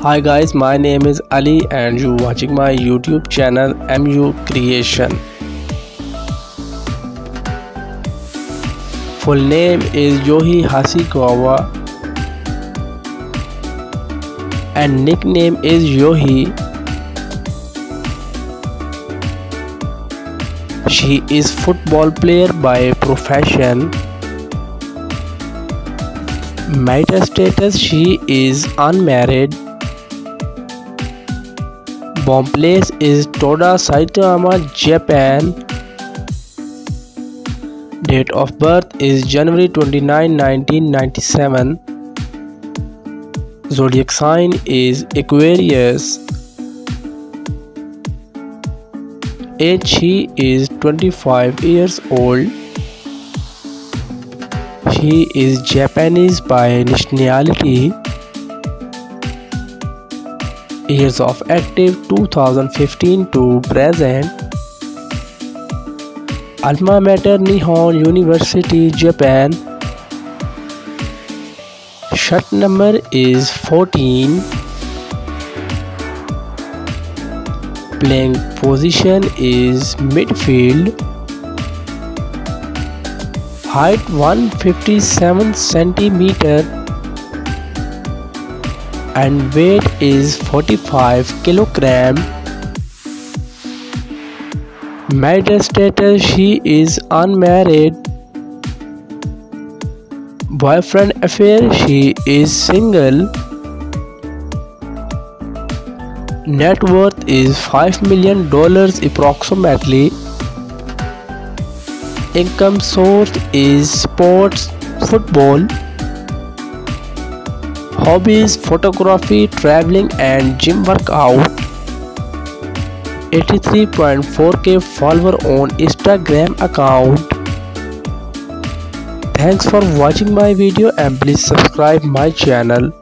Hi guys, my name is Ali and you watching my YouTube channel MU Creation. Full name is Yui Hasegawa and nickname is Yui. She is football player by profession. Marital status she is unmarried. Born place is Toda Saitama, Japan. Date of birth is January 29, 1997. Zodiac sign is Aquarius. Age she is 25 years old. She is Japanese by nationality. Years of active 2015 to present. Alma Mater Nihon University, Japan. Shot number is 14. Playing position is midfield. Height 157 centimeter and weight is 45 kilogram. Marital status she is unmarried. Boyfriend affair she is single. Net worth is 5 million dollars approximately. Income source is sports, football. Hobbies photography, traveling and gym workout. 83.4k follower on Instagram account. Thanks for watching my video and please subscribe my channel.